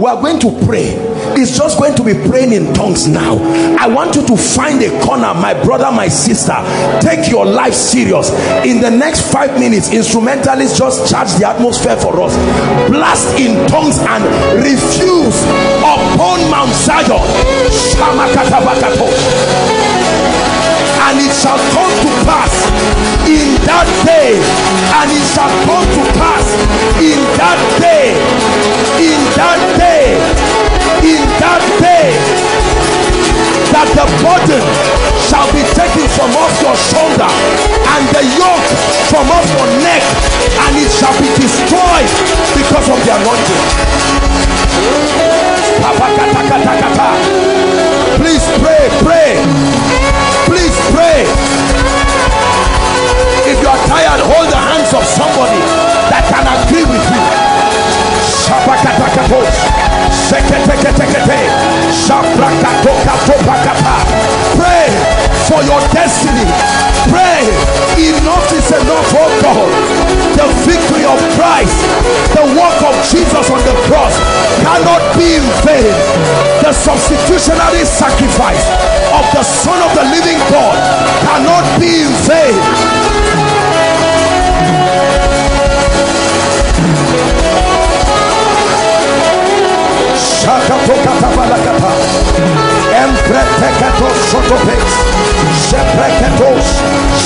we are going to pray. It's just going to be praying in tongues now. I want you to find a corner my brother my sister. Take your life serious. In the next five minutes instrumentalists just charge the atmosphere for us. Blast in tongues and refuse upon mount zion. And it shall come to pass in that day. And it shall come to pass in that day. In that day that day that the burden shall be taken from off your shoulder and the yoke from off your neck and it shall be destroyed because of the anointing. Please pray pray. Please pray. If you are tired hold the hands of somebody that can agree with you pray for your destiny. Pray. Enough is enough oh God. The victory of Christ the work of Jesus on the cross cannot be in vain. The substitutionary sacrifice of the son of the living God cannot be in vain Shakatokatabalakata Empreteketos Sotopes Shepreketos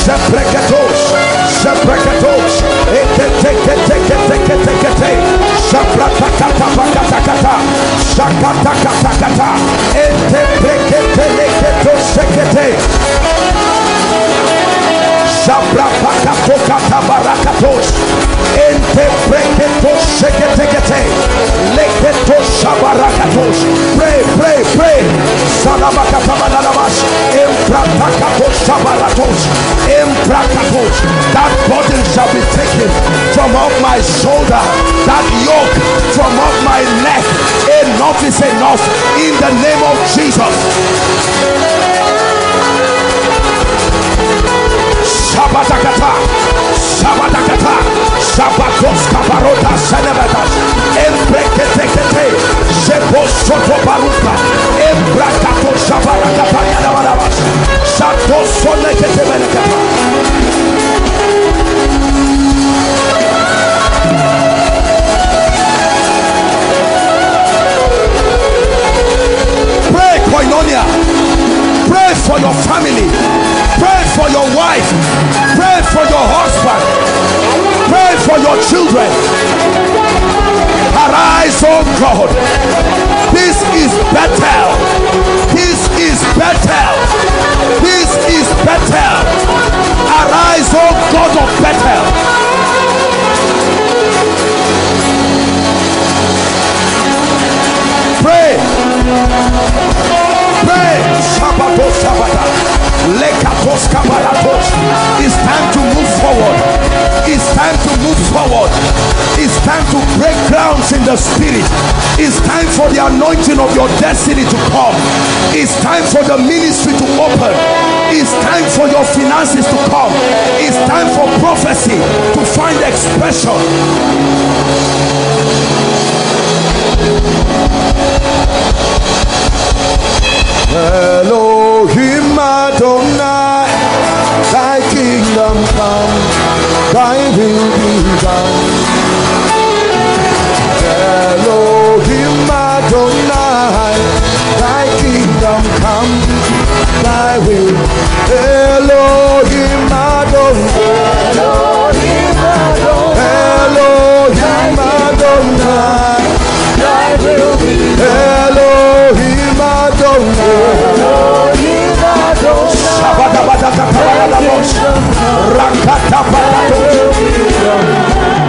Shepreketos Shepreketos Eketeketeketekete Shapratakatapakatakata Shakatakatakata Entepreketeleketos Shekete Shabrapakatokatabarakatos pray pray pray. That burden shall be taken from off my shoulder. That yoke from off my neck. Enough is enough in the name of Jesus Shabatakata, Shabatakata, Shabatos Kabarota Senebatas, Embreketekete, Shebos Soto Baruka, Embrakato Shabarakata Yadabarabas, Shatos Sonekete Benekata. Pray, Koinonia. Pray for your family. For your wife. Pray for your husband. Pray for your children. Arise, oh God. This is Bethel. This is Bethel. This is Bethel. Arise, oh God of Bethel. Pray. Pray. Kabalatos. It's time to move forward. It's time to move forward. It's time to break grounds in the spirit. It's time for the anointing of your destiny to come. It's time for the ministry to open. It's time for your finances to come. It's time for prophecy to find expression. Elohim Adonai, kingdom come, thy will be done. Elohim Adonai, thy kingdom come, thy will.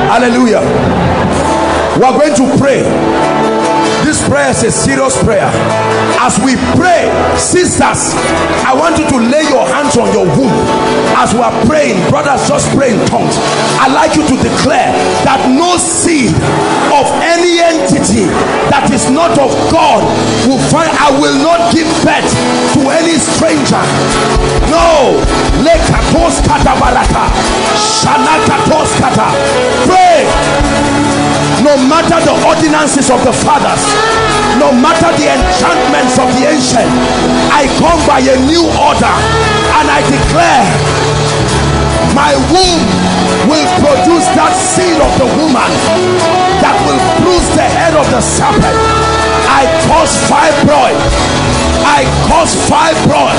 Hallelujah. We are going to pray. This prayer is a serious prayer. As we pray, sisters, I want you to lay your hands on your womb. As we are praying, brothers, just pray in tongues. I like you to declare that no seed of any entity that is not of God will find. I will not give birth to any stranger. No. Pray. No matter the ordinances of the fathers no matter the enchantments of the ancient i come by a new order and i declare my womb will produce that seed of the woman that will bruise the head of the serpent. I cause fibroid. I cause fibroid.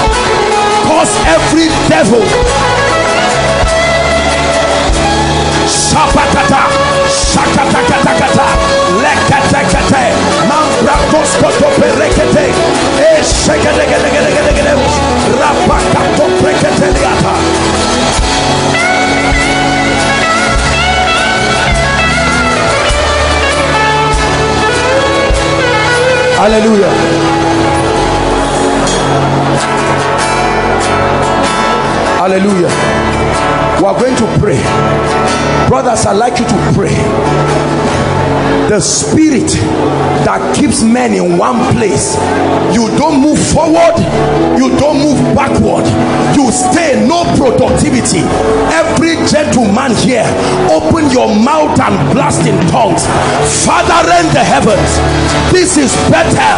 Cause every devil Preketeliata. Hallelujah. Hallelujah we are going to pray. Brothers i'd like you to pray the spirit that keeps men in one place. You don't move forward you don't move backward. You stay no productivity. Every gentleman here open your mouth and blast in tongues. Father rend the heavens. This is better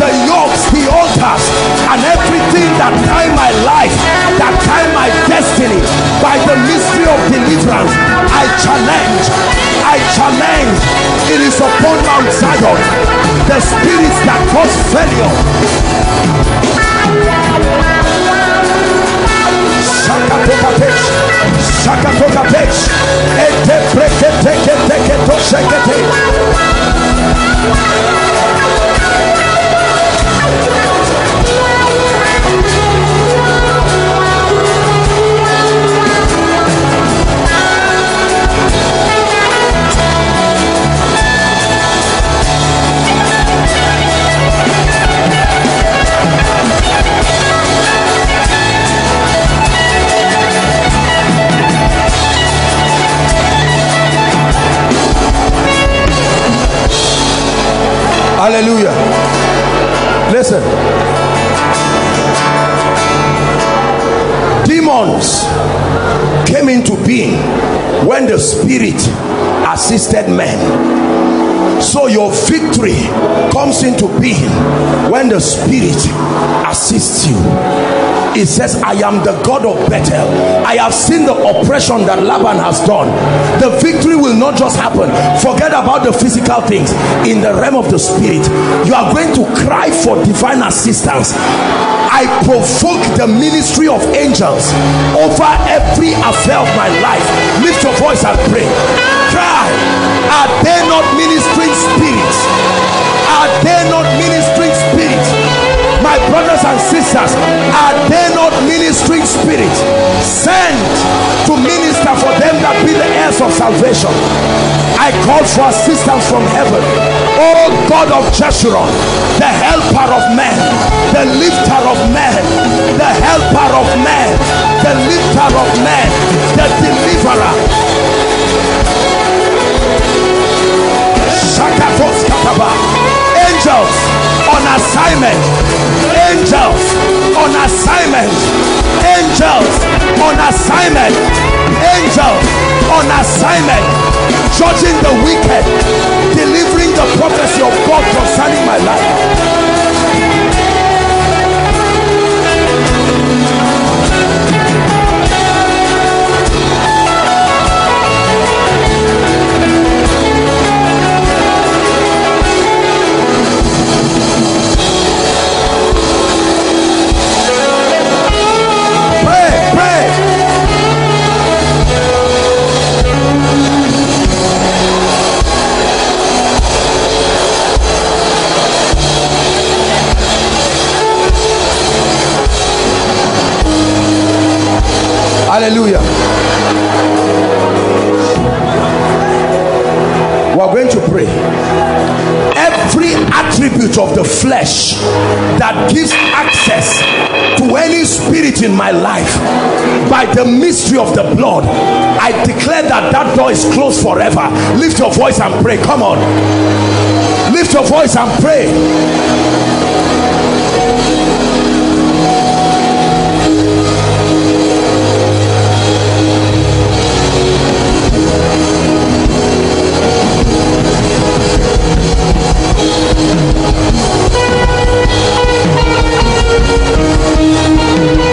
the yokes the altars and everything that tie my life that tie my destiny. By the mystery of deliverance i challenge. I challenge. It is upon mount zion. The spirits that cause failure. Shakatokapesh, Shakatokapesh, Ete brekete kete keto shekete. Hallelujah. Listen. Demons came into being when the spirit assisted men. So your victory comes into being when the spirit assists you it says i am the god of bethel. I have seen the oppression that laban has done. The victory will not just happen. Forget about the physical things. In the realm of the spirit you are going to cry for divine assistance. I provoke the ministry of angels over every affair of my life. Lift your voice and pray. Cry. Are they not ministering spirits? Are they not ministering my brothers and sisters are they not ministering spirits sent to minister for them that be the heirs of salvation? I call for assistance from heaven. Oh god of jeshurun the helper of men the lifter of men the helper of men the lifter of men the deliverer. Angels on assignment angels on assignment. Angels on assignment. Angels on assignment. Judging the wicked delivering the prophecy of God concerning my life Hallelujah. We are going to pray. Every attribute of the flesh that gives access to any spirit in my life by the mystery of the blood, I declare that that door is closed forever. Lift your voice and pray. Come on. Lift your voice and pray. Thank you.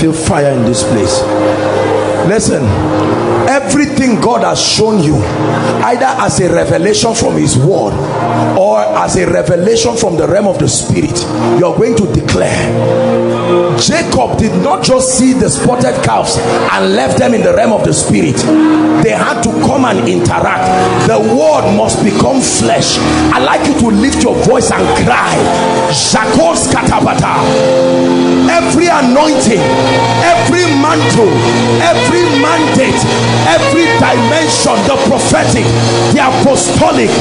Feel fire in this place. Listen everything god has shown you either as a revelation from his word or as a revelation from the realm of the spirit you are going to declare. Jacob did not just see the spotted calves and left them in the realm of the spirit. They had to come and interact. The word must become flesh. I'd like you to lift your voice and cry. Shakos katabata every anointing every mantle every mandate every dimension the prophetic the apostolic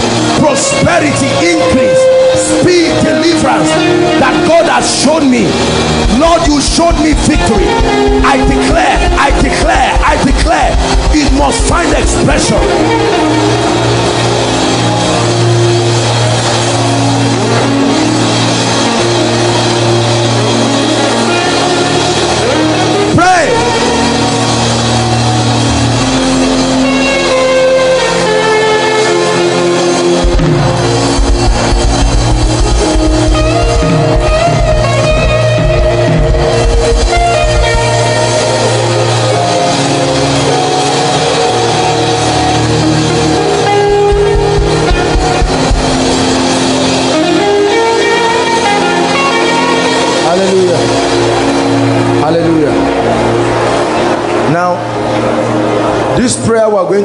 prosperity increase. Speed deliverance that God has shown me. Lord you showed me victory. I declare I declare I declare it must find expression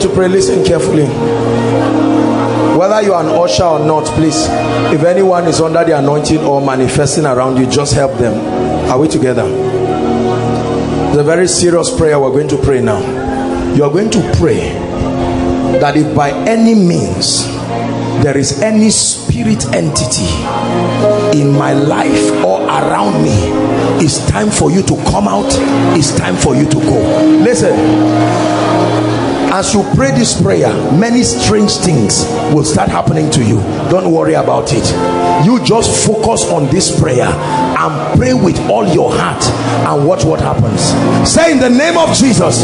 pray listen carefully. Whether you are an usher or not please if anyone is under the anointing or manifesting around you just help them. Are we together? It's a very serious prayer we're going to pray now. You are going to pray that if by any means there is any spirit entity in my life or around me it's time for you to come out it's time for you to go. Listen as you pray this prayer many strange things will start happening to you. Don't worry about it. You just focus on this prayer and pray with all your heart and watch what happens. Say in the name of jesus.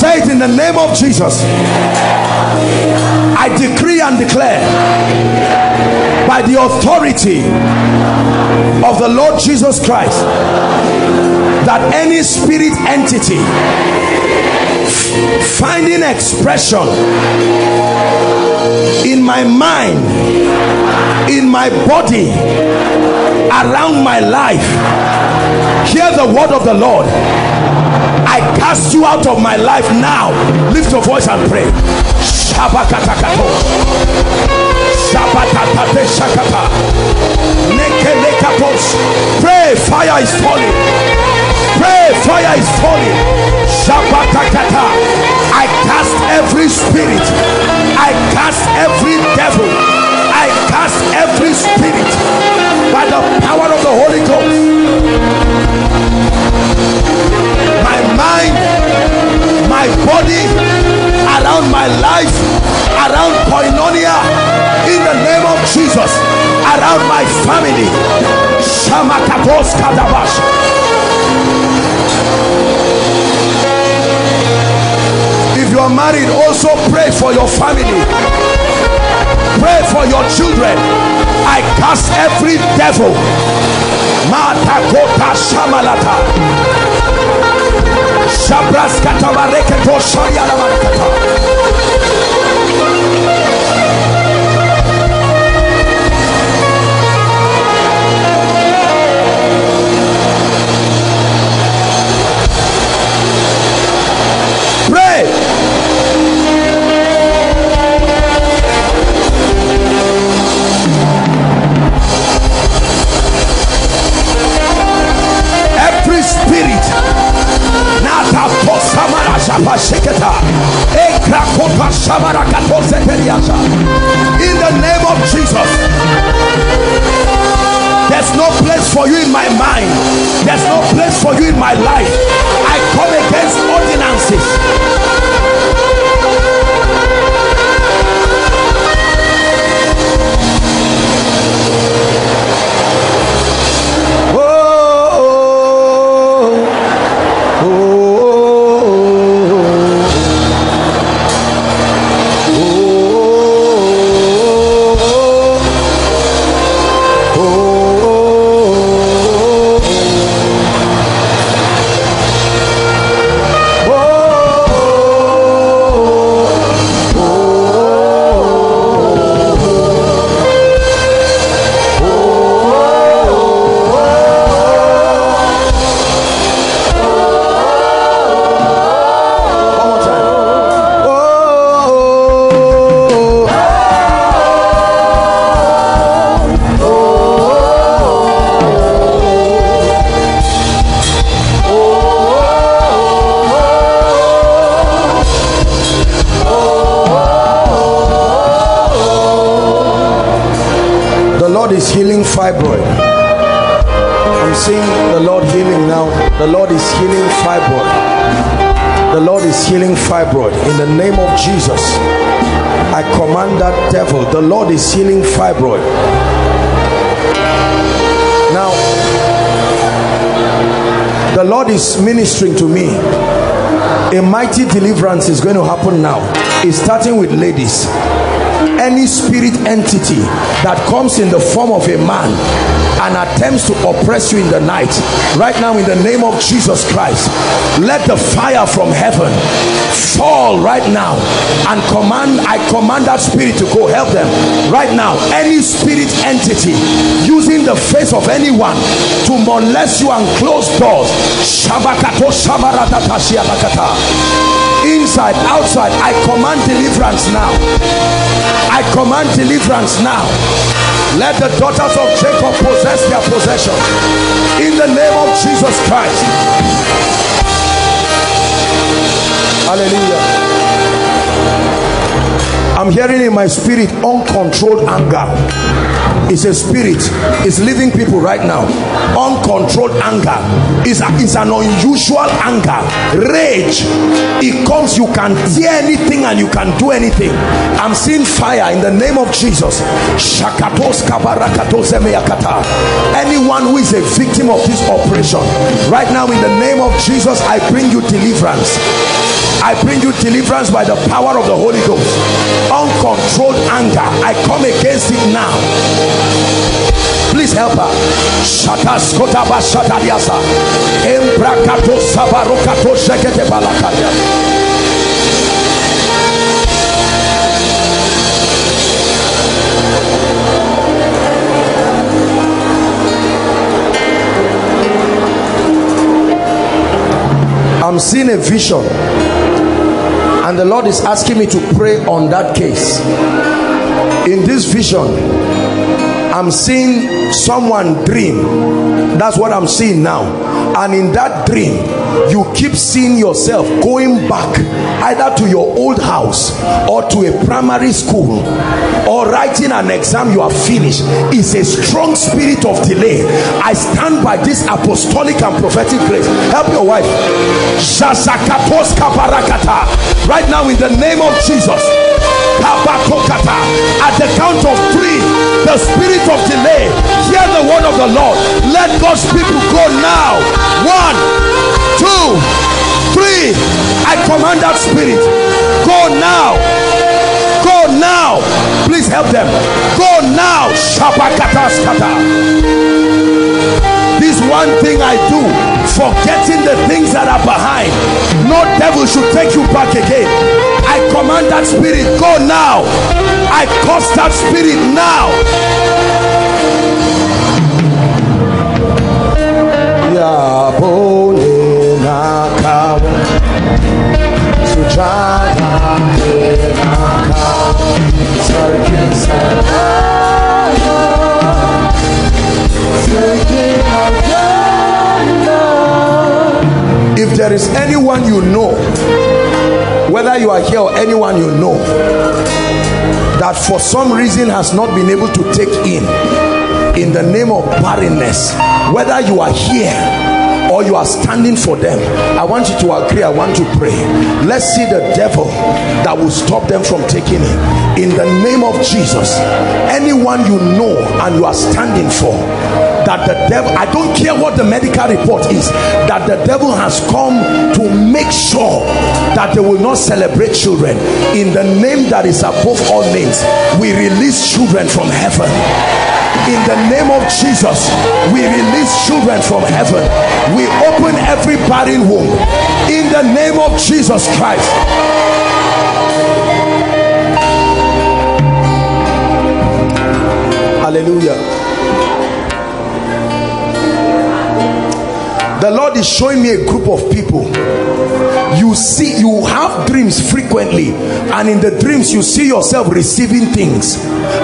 Say it in the name of jesus i decree and declare by the authority of the lord jesus christ that any spirit entity finding expression in my mind in my body around my life hear the word of the lord i cast you out of my life now. Lift your voice and pray. Pray fire is falling. Pray fire is falling. I cast every spirit. I cast every devil. I cast every spirit. By the power of the Holy Ghost. Mind, my body, around my life, around koinonia, in the name of Jesus, around my family. Kadabash. you are married also pray for your family pray for your children i cast every devil shamalata Shabras katabareketosha yalabarakata. In the name of Jesus. There's no place for you in my mind. There's no place for you in my life. I come against ordinances The Lord is healing fibroid in the name of Jesus. I command that devil. The Lord is healing fibroid. Now, the Lord is ministering to me. A mighty deliverance is going to happen now. It's starting with ladies any spirit entity that comes in the form of a man and attempts to oppress you in the night right now in the name of Jesus Christ let the fire from heaven fall right now and command I command that spirit to go help them right now. Any spirit entity using the face of anyone to molest you and close doors inside outside i command deliverance now. I command deliverance now. Let the daughters of jacob possess their possession. In the name of jesus christ. Hallelujah I'm hearing in my spirit uncontrolled anger. It's a spirit. It's living people right now. Uncontrolled anger. It's, a, it's an unusual anger. Rage. It comes, you can tear anything and you can do anything. I'm seeing fire in the name of Jesus. Anyone who is a victim of this operation, right now in the name of Jesus, I bring you deliverance. I bring you deliverance by the power of the Holy Ghost. Uncontrolled anger, I come against it now. Please help her. Shekete. I'm seeing a vision and the Lord is asking me to pray on that case. In this vision I'm seeing someone dream. That's what I'm seeing now. And in that dream you keep seeing yourself going back either to your old house or to a primary school or writing an exam you have finished. Is a strong spirit of delay. I stand by this apostolic and prophetic grace. Help your wife. Right now in the name of jesus at the count of three the spirit of delay. Hear the word of the lord. Let god's people go now. One two three. I command that spirit. Go now. Go now. Please help them. Go now. This one thing i do forgetting the things that are behind. No devil should take you back again. I command that spirit. Go now. I curse that spirit now that for some reason has not been able to take in in the name of barrenness whether you are here you are standing for them i want you to agree i want to pray. Let's see the devil that will stop them from taking it. In the name of jesus anyone you know and you are standing for that the devil i don't care what the medical report is that the devil has come to make sure that they will not celebrate children. In the name that is above all names we release children from heaven in the name of Jesus we release children from heaven. We open every barren womb. In the name of Jesus Christ. Hallelujah. The Lord is showing me a group of people you see you have dreams frequently and in the dreams you see yourself receiving things.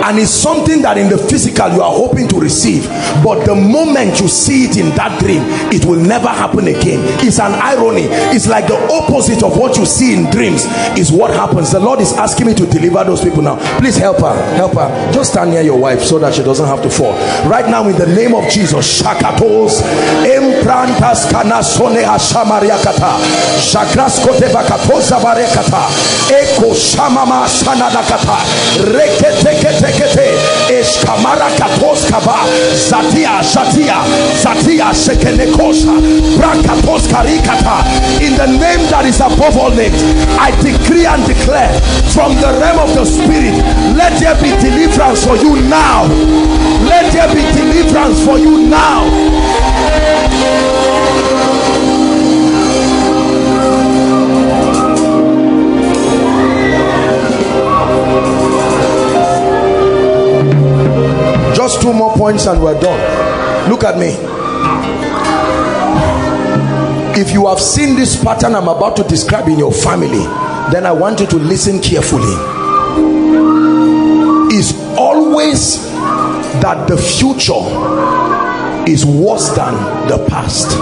And it's something that in the physical you are hoping to receive but the moment you see it in that dream it will never happen again. It's an irony. It's like the opposite of what you see in dreams is what happens. The lord is asking me to deliver those people now. Please help her help her. Just stand near your wife so that she doesn't have to fall. Right now in the name of jesus shakatos emprantas shakraskote bakatoza barekata eko shamama sanadakata. Reketeketekete. Eskamara katoskaba zatia zatia zatia sekenekosha brakatoskarikata. In the name that is above all names i decree and declare from the realm of the spirit let there be deliverance for you now. Let there be deliverance for you now just two more points and we're done. Look at me. If you have seen this pattern i'm about to describe in your family then i want you to listen carefully. Is always that the future is worse than the past.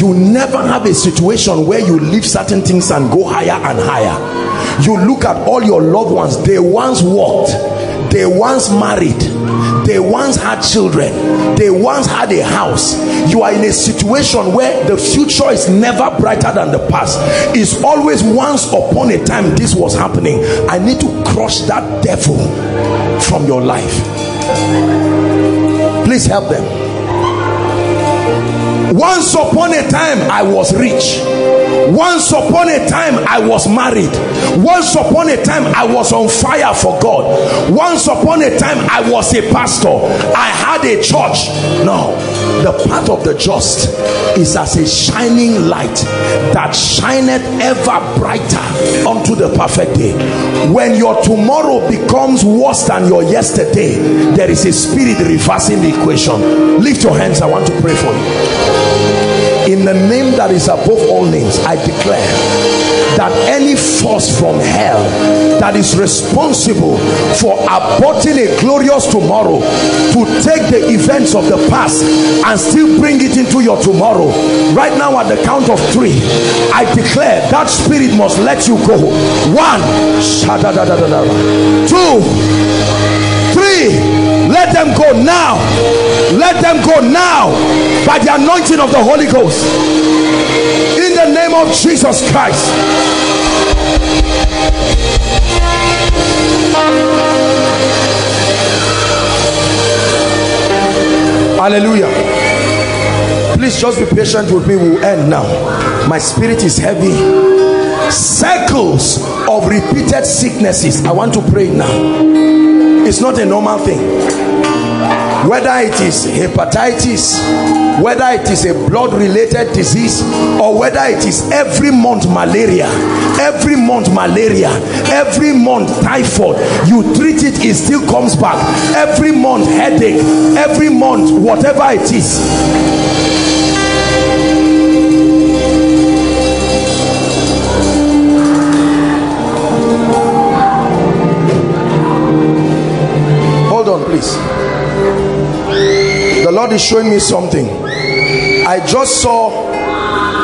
You never have a situation where you leave certain things and go higher and higher. You look at all your loved ones. They once walked they once married they once had children. They once had a house. You are in a situation where the future is never brighter than the past. It's always once upon a time this was happening. I need to crush that devil from your life. Please help them. Once upon a time i was rich once upon a time i was married. Once upon a time i was on fire for god. Once upon a time i was a pastor. I had a church. No the path of the just is as a shining light that shineth ever brighter unto the perfect day. When your tomorrow becomes worse than your yesterday there is a spirit reversing the equation. Lift your hands. I want to pray for you in the name that is above all names i declare that any force from hell that is responsible for aborting a glorious tomorrow to take the events of the past and still bring it into your tomorrow right now at the count of three i declare that spirit must let you go. One. Two. Three let them go now. Let them go now by the anointing of the holy ghost. In the name of jesus christ. Hallelujah. Please just be patient with me. We'll end now. My spirit is heavy. Circles of repeated sicknesses. I want to pray now it's not a normal thing. Whether it is hepatitis whether it is a blood related disease or whether it is every month malaria every month malaria every month typhoid you treat it it still comes back. Every month headache every month whatever it is please. The lord is showing me something. I just saw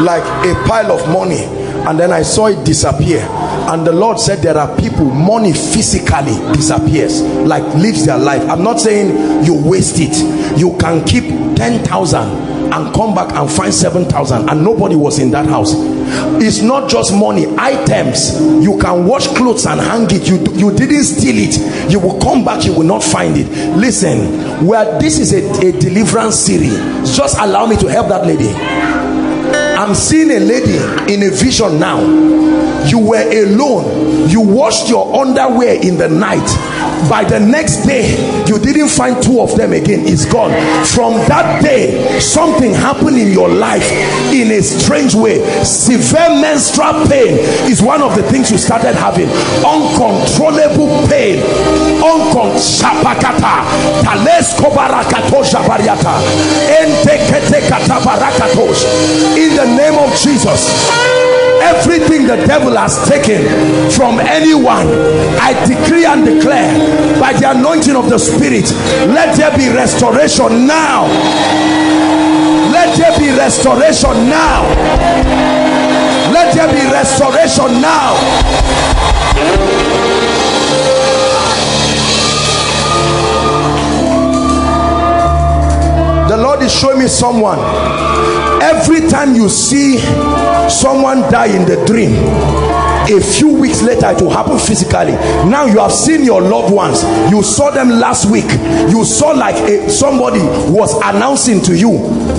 like a pile of money and then i saw it disappear. And the lord said there are people money physically disappears like lives their life. I'm not saying you waste it. You can keep 10,000 and come back and find 7,000 and nobody was in that house it's not just money items. You can wash clothes and hang it. You you didn't steal it. You will come back you will not find it. Listen where this is a, a deliverance series. Just allow me to help that lady. I'm seeing a lady in a vision now. You were alone. You washed your underwear in the night by the next day you didn't find two of them again. It's gone. From that day something happened in your life in a strange way. Severe menstrual pain is one of the things you started having. Uncontrollable pain. In the name of jesus everything the devil has taken from anyone i decree and declare by the anointing of the spirit let there be restoration now. Let there be restoration now. Let there be restoration now. The lord is showing me someone every time you see someone die in the dream a few weeks later it will happen physically. Now you have seen your loved ones. You saw them last week. You saw like a, somebody was announcing to you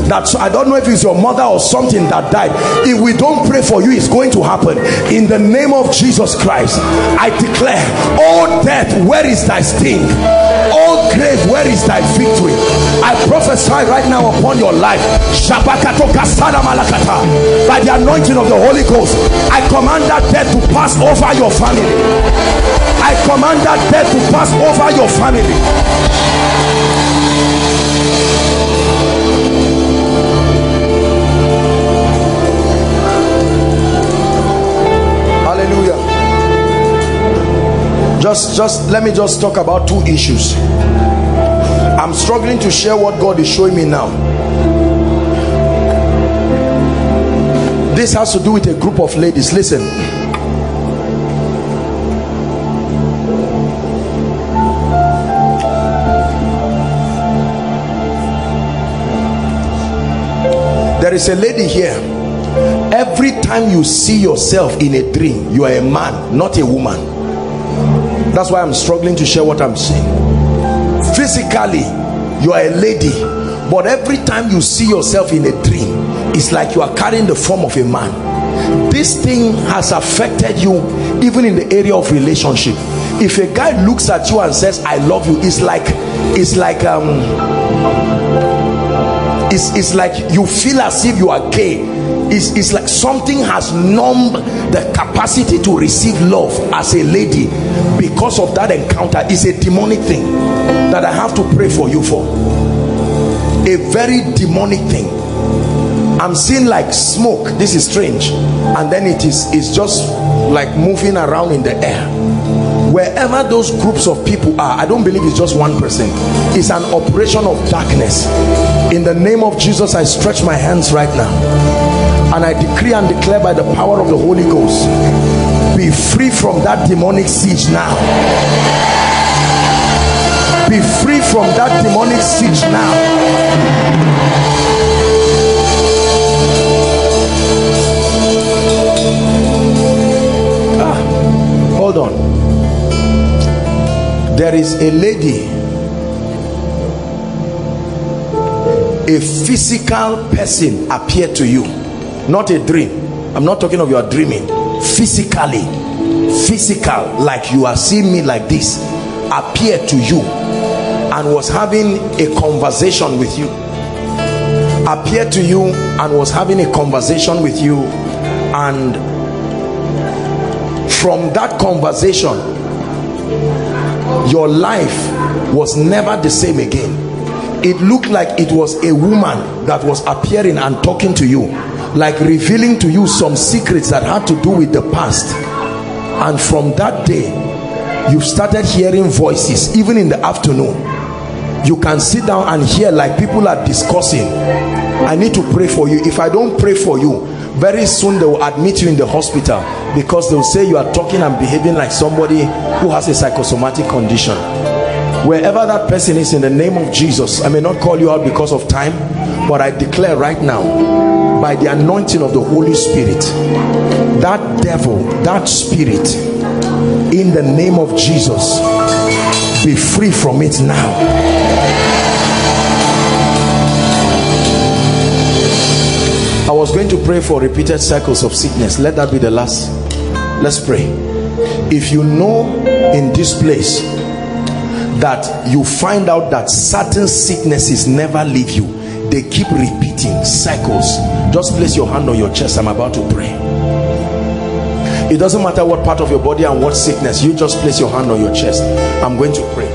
that i don't know if it's your mother or something that died. If we don't pray for you it's going to happen. In the name of jesus christ i declare oh death where is thy sting? Oh grave where is thy victory? I prophesy right now upon your life. By the anointing of the holy ghost i command that death to pass over your family. I command that death to pass over your family just just let me just talk about two issues. I'm struggling to share what god is showing me now. This has to do with a group of ladies. Listen. There is a lady here. Every time you see yourself in a dream you are a man not a woman that's why i'm struggling to share what i'm saying physically you are a lady but every time you see yourself in a dream it's like you are carrying the form of a man. This thing has affected you even in the area of relationship. If a guy looks at you and says i love you it's like it's like um it's, it's like you feel as if you are gay it's, it's like something has numbed the capacity to receive love as a lady because of that encounter. Is a demonic thing that i have to pray for you for. A very demonic thing. I'm seeing like smoke. This is strange. And then it is it's just like moving around in the air. Wherever those groups of people are i don't believe it's just one person. It's an operation of darkness. In the name of jesus i stretch my hands right now and i decree and declare by the power of the holy ghost be free from that demonic siege now. Be free from that demonic siege now. Ah, hold on. There is a lady a physical person appeared to you not a dream. I'm not talking of your dreaming. Physically. Physical. Like you are seeing me like this appeared to you and was having a conversation with you. Appeared to you and was having a conversation with you. And from that conversation your life was never the same again. It looked like it was a woman that was appearing and talking to you like revealing to you some secrets that had to do with the past. And from that day you've started hearing voices even in the afternoon. You can sit down and hear like people are discussing. I need to pray for you. If i don't pray for you very soon they will admit you in the hospital because they'll say you are talking and behaving like somebody who has a psychosomatic condition. Wherever that person is in the name of jesus i may not call you out because of time but i declare right now by the anointing of the holy spirit that devil that spirit in the name of jesus be free from it now I was going to pray for repeated cycles of sickness. Let that be the last. Let's pray. If you know in this place that you find out that certain sicknesses never leave you, they keep repeating cycles. Just place your hand on your chest. I'm about to pray. It doesn't matter what part of your body and what sickness, you just place your hand on your chest. I'm going to pray.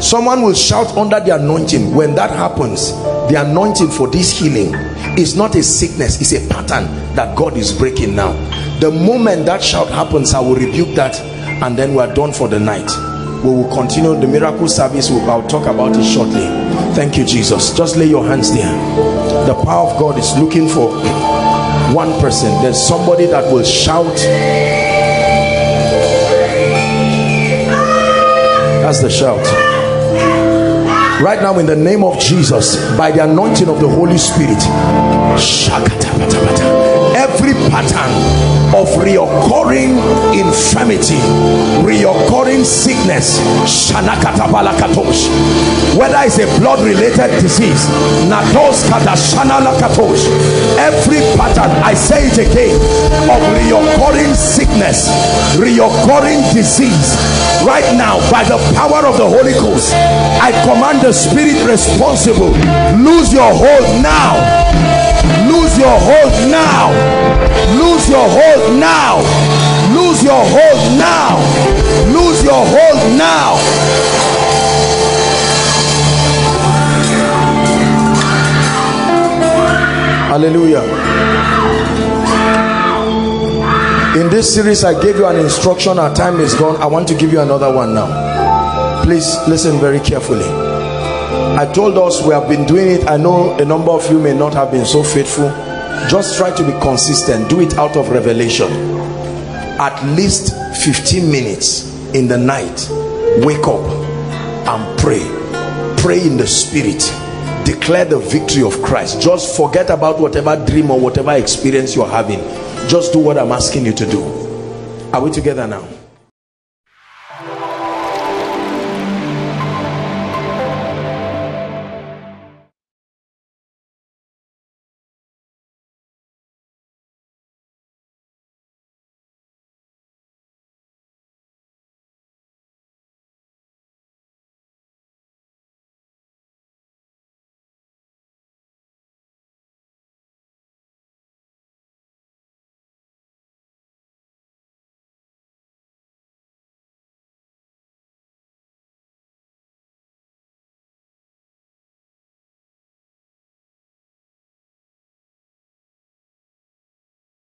Someone will shout under the anointing when that happens the anointing for this healing is not a sickness it's a pattern that god is breaking now the moment that shout happens i will rebuke that and then we're done for the night we will continue the miracle service i'll talk about it shortly thank you jesus. Just lay your hands there. The power of god is looking for one person. There's somebody that will shout. That's the shout. Right now in the name of Jesus by the anointing of the Holy Spirit every pattern of reoccurring infirmity reoccurring sickness whether it's a blood related disease every pattern I say it again of reoccurring sickness reoccurring disease. Right now by the power of the Holy Ghost I command the spirit responsible lose your hold now your hold now. Lose your hold now. Lose your hold now. Lose your hold now. Hallelujah. In this series i gave you an instruction. Our time is gone. I want to give you another one now. Please listen very carefully. I told us we have been doing it. I know a number of you may not have been so faithful. Just try to be consistent. Do it out of revelation. At least 15 minutes in the night. Wake up and pray. Pray in the spirit. Declare the victory of Christ. Just forget about whatever dream or whatever experience you're having. Just do what I'm asking you to do. Are we together now?